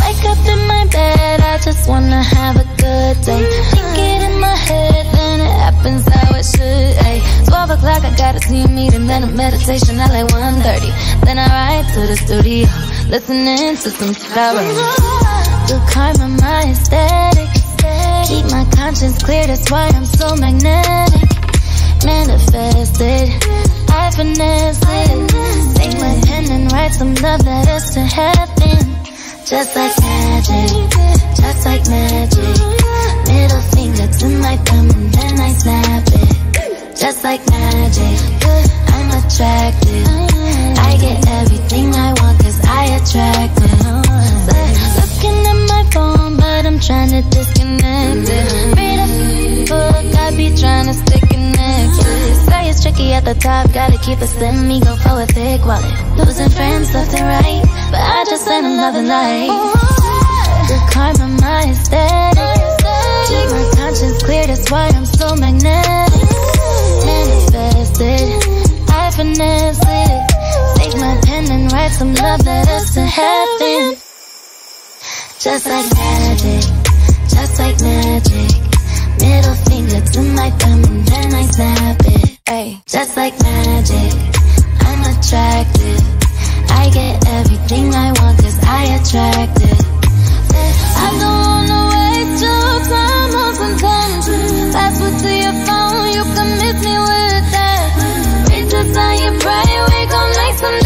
Wake up in my bed, I just wanna have a good day. Think it in my head, then it happens how it should, ayy. 12 o'clock, I got a team meeting, then a meditation at like 1.30 Then I ride to the studio, listening to some flowers The karma, my aesthetic Keep my conscience clear, that's why I'm so magnetic. Just like magic, just like magic. Middle finger to my thumb and then I snap it. Just like magic, I'm attracted. I get everything I want cause I attract it. Looking at my phone, but I'm trying to disconnect it. Read a book, I be trying to connected. Say it's tricky at the top, gotta keep a slim ego for a thick wallet. Losing friends left and right, but I them love and light. The karma, my aesthetic. Keep my conscience clear, that's why I'm so magnetic. Manifested, I finesse it. Take my pen and write some love letters to heaven. Just like magic, just like magic. Middle finger to my thumb and then I snap it. Ay, just like magic, I'm attracted. attracted. I don't wanna wait your time of intention Password to. Your phone, you commit me with that. We just sign, you pray, we gon' make some